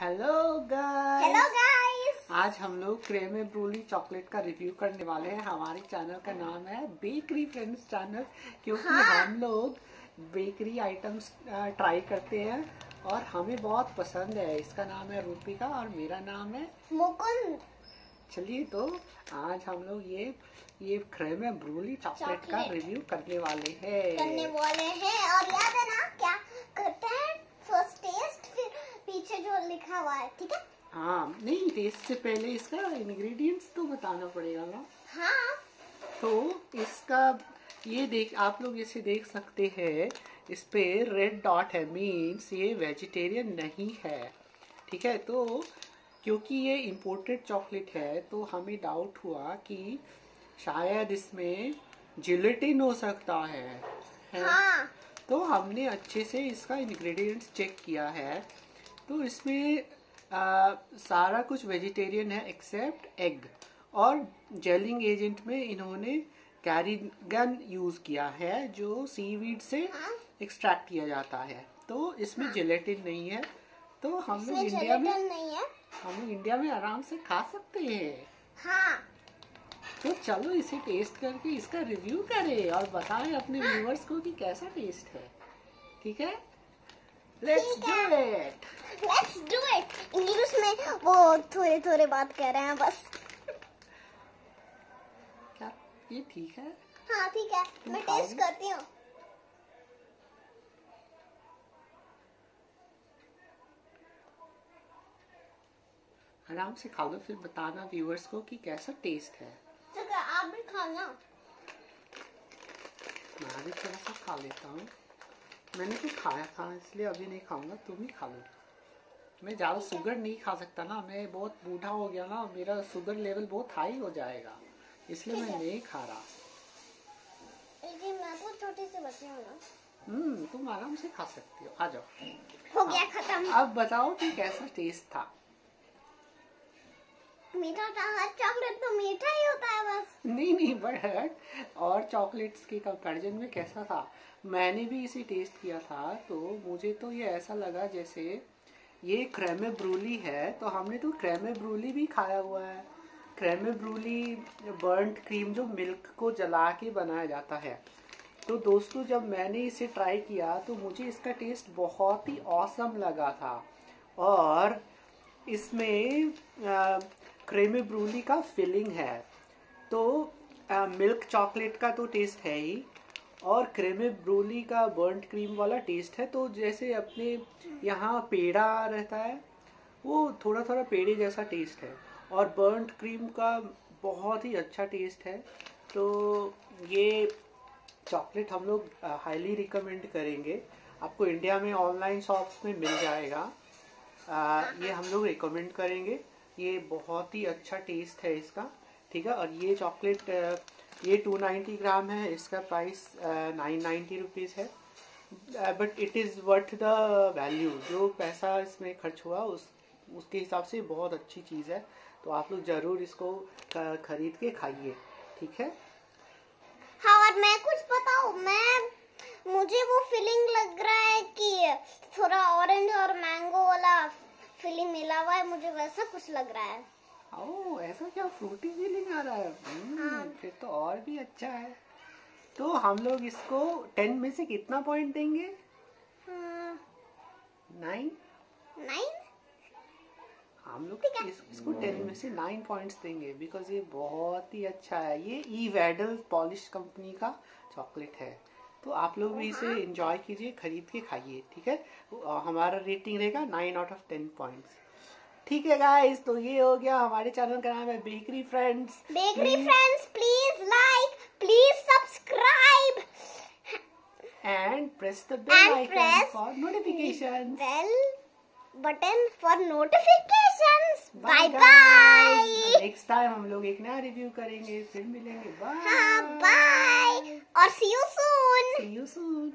Hello guys hello guys आज हम लोग क्रेमे ब्रूली चॉकलेट का रिव्यू करने वाले हैं। हमारे चैनल का नाम है बेकरी फ्रेंड्स चैनल क्योंकि हाँ। हम लोग बेकरी आइटम्स ट्राई करते हैं और हमें बहुत पसंद है। इसका नाम है रूपिका और मेरा नाम है मुकुंद। चलिए तो आज हम लोग ये ये क्रेमे ब्रूली चॉकलेट का रिव्यू करने वाले करने वाले हैं। और याद है ना क्या करते हैं फ़र्स्ट टेस्ट फिर पीछे जो लिखा हुआ है ठीक है? हाँ नहीं टेस्ट से पहले इसका इंग्रेडिएंट्स तो बताना पड़ेगा ना। हाँ। तो इसका ये देख आप लोग इसे देख सकते हैं इस पे रेड डॉट है मीन्स ये वेजिटेरियन नहीं है। ठीक है तो क्योंकि ये इम्पोर्टेड चॉकलेट है तो हमें डाउट हुआ कि शायद इसमें जिलेटिन हो सकता है, है? हाँ। तो हमने अच्छे से इसका इंग्रेडिएंट्स चेक किया है। तो इसमें सारा कुछ वेजिटेरियन है एक्सेप्ट एग और जेलिंग एजेंट में इन्होंने कैरिगन यूज़ किया है जो सीवीड से हाँ। एक्सट्रैक्ट किया जाता है। तो इसमें जिलेटिन नहीं है। तो हम लोग इंडिया में नहीं है। हम लोग इंडिया में आराम से खा सकते हैं। हाँ। तो चलो इसे टेस्ट करके इसका रिव्यू करें और बताएँ अपने व्यूअर्स को कि कैसा टेस्ट है। ठीक है? Let's do it let's do it English में वो थोड़े थोड़े बात कर रहे हैं बस। क्या? ये ठीक है? हाँ ठीक है। मैं टेस्ट करती हूँ। आराम से खा लो फिर बताना व्यूअर्स को कि कैसा टेस्ट है। है आप भी खाना मैं भी थोड़ा सा खा लेता हूँ। मैंने तो खाया था इसलिए अभी नहीं खाऊँगा तुम ही खा लो। मैं ज़्यादा शुगर नहीं खा सकता ना मैं बहुत बूढ़ा हो गया ना मेरा शुगर लेवल बहुत हाई हो जाएगा इसलिए मैं नहीं खा रहा। लेकिन मैं छोटी सी बच्ची हूँ ना। हम्म तुम आराम से खा सकती हो। आ जाओ। हो गया खत्म। अब बताओ कि कैसा टेस्ट था। मीठा था हर चॉकलेट तो मीठा ही होता है बस। नहीं नहीं बट और चॉकलेट्स के कंपैरिजन में कैसा था? मैंने भी इसे टेस्ट किया था तो मुझे तो ये ऐसा लगा जैसे ये क्रेमे ब्रूली है तो हमने तो क्रेमे ब्रूली भी खाया हुआ है। क्रेमे ब्रूली बर्न्ड क्रीम जो मिल्क को जला के बनाया जाता है। तो दोस्तों जब मैंने इसे ट्राई किया तो मुझे इसका टेस्ट बहुत ही औसम लगा था। और इसमें क्रेमी ब्रूली का फिलिंग है। तो आ, मिल्क चॉकलेट का तो टेस्ट है ही। और क्रेमे ब्रोली का बर्न्ट क्रीम वाला टेस्ट है तो जैसे अपने यहाँ पेड़ा रहता है वो थोड़ा थोड़ा पेड़े जैसा टेस्ट है। और बर्न्ट क्रीम का बहुत ही अच्छा टेस्ट है तो ये चॉकलेट हम लोग हाईली रिकमेंड करेंगे। आपको इंडिया में ऑनलाइन शॉप्स में मिल जाएगा। आ, ये हम लोग रिकमेंड करेंगे। ये बहुत ही अच्छा टेस्ट है इसका ठीक है? और ये चॉकलेट ये 290 ग्राम है, इसका प्राइस नाइन नाइन्टी रुपीज़ है। But it is worth the value जो पैसा इसमें खर्च हुआ, उस, उसके हिसाब से बहुत अच्छी चीज़ है। तो आप लोग ज़रूर इसको खरीद के खाइए, ठीक है? हाँ और मैं कुछ बताऊँ? मैं, मुझे वो फीलिंग लग रहा है कि थोड़ा ऑरेंज और मैंगो वाला फीलिंग मिला हुआ है, मुझे वैसा कुछ लग रहा है। ओह ऐसा क्या फ्रूटी फीलिंग आ रहा है? हम्म, हाँ। फिर तो और भी अच्छा है। तो हम लोग इसको टेन में से कितना पॉइंट देंगे? नाइन नाइन हम लोग इस, इसको टेन में से नाइन पॉइंट्स देंगे बिकॉज़ ये बहुत ही अच्छा है। ये ई वेडल पॉलिश कंपनी का चॉकलेट है। तो आप लोग भी इसे एंजॉय कीजिए खरीद के खाइए ठीक है? हमारा रेटिंग रहेगा nine out of ten points ठीक है गाइस तो ये हो गया हमारे चैनल का नाम है bakery friends bakery friends please like please subscribe the bell And icon press for notifications. Bell button for notifications bye. Bye Next time हम लोग एक नया रिव्यू करेंगे. फिर मिलेंगे. बाय हाँ बाय और see you soon See you soon.